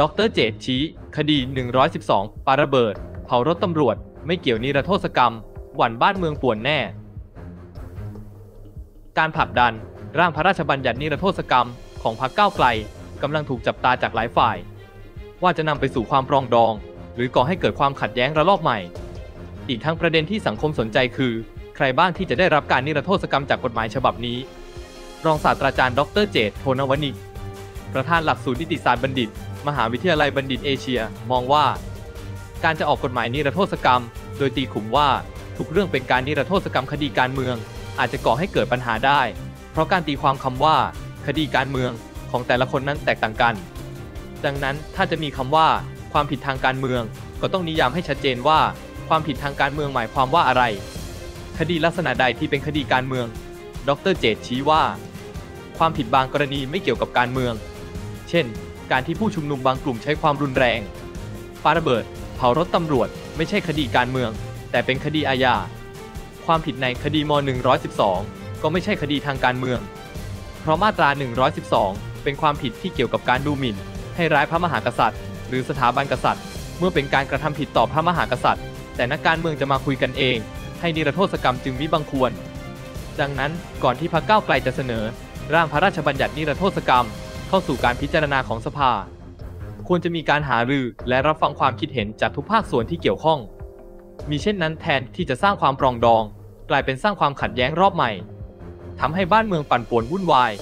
ดรเจตชี้ คดี 112 ปาระเบิด เผารถตำรวจ ไม่เกี่ยวนิรโทษกรรม หวั่นบ้านเมืองป่วนแน่ การผลักดัน ร่างพระราชบัญญัตินิรโทษกรรมของพรรคก้าวไกลกำลังถูกจับตาจากหลายฝ่าย ว่าจะนำไปสู่ความปรองดอง หรือก่อให้เกิดความขัดแย้งระลอกใหม่ อีกทั้งประเด็นที่สังคมสนใจคือ ใครบ้างที่จะได้รับการนิรโทษกรรมจากกฎหมายฉบับนี้ รองศาสตราจารย์ดรเจตโทนวนิกประธานหลักสูตรนิติศาสตร์บัณฑิต มหาวิทยาลัยบัณฑิตเอเชีย มองว่า การจะออกกฎหมายนิรโทษกรรม โดยตีขุมว่าทุกเรื่องเป็นการนิรโทษกรรมคดีการเมือง อาจจะก่อให้เกิดปัญหาได้ เพราะการตีความคำว่า คดีการเมืองของแต่ละคนนั้นแตกต่างกัน ดังนั้นถ้าจะมีคำว่า ความผิดทางการเมือง ก็ต้องนิยามให้ชัดเจนว่า ความผิดทางการเมืองหมายความว่าอะไร คดีลักษณะใดที่เป็นคดีการเมือง ดรเจตชี้ว่า ความผิดบางกรณีไม่เกี่ยวกับการเมือง เช่น การที่ผู้ชุมนุมบางกลุ่มใช้ความรุนแรงปาระเบิด เผารถตำรวจ ไม่ใช่คดีการเมือง แต่เป็นคดีอาญา ความผิดในคดีม 112 ก็ไม่ใช่คดีทางการเมือง เพราะมาตรา 112 เป็นความผิดที่เกี่ยวกับการดูหมิ่น ให้ร้ายพระมหากษัตริย์ หรือสถาบันกษัตริย์ เมื่อเป็นการกระทำผิดต่อพระมหากษัตริย์ แต่นักการเมืองจะมาคุยกันเอง ให้นิรโทษกรรมจึงมิบังควร ดังนั้นก่อนที่พรรคก้าวไกลจะเสนอ ร่างพระราชบัญญัตินิรโทษกรรม เข้าสู่การพิจารณาของสภา ควรจะมีการหารือและรับฟังความคิดเห็นจากทุกภาคส่วนที่เกี่ยวข้อง มีเช่นนั้นแทนที่จะสร้างความปรองดอง กลายเป็นสร้างความขัดแย้งรอบใหม่ทำให้บ้านเมืองปั่นป่วนวุ่นวาย